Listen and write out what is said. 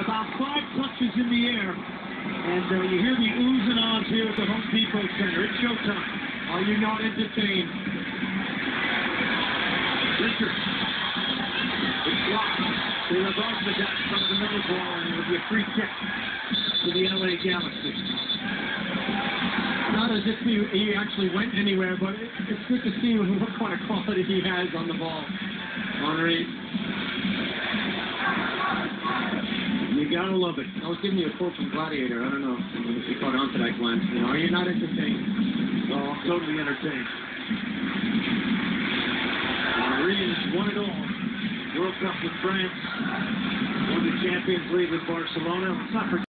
about five touches in the air. And uh, you hear the oohs and ahs here at the Home Depot Center. It's showtime. Are you not entertained? Richard. It's blocked. They off the deck from the middle ball, and it would be a free kick to the LA Galaxy. Not as if he, he actually went anywhere, but it, it's good to see what kind of quality he has on the ball. Henry. You gotta love it. I was giving you a quote from Gladiator. I don't know if you caught on to that, Glenn. You know, are you not entertained? Oh, I'm totally entertained. Has won it all. World Cup with France. Won the Champions League with Barcelona.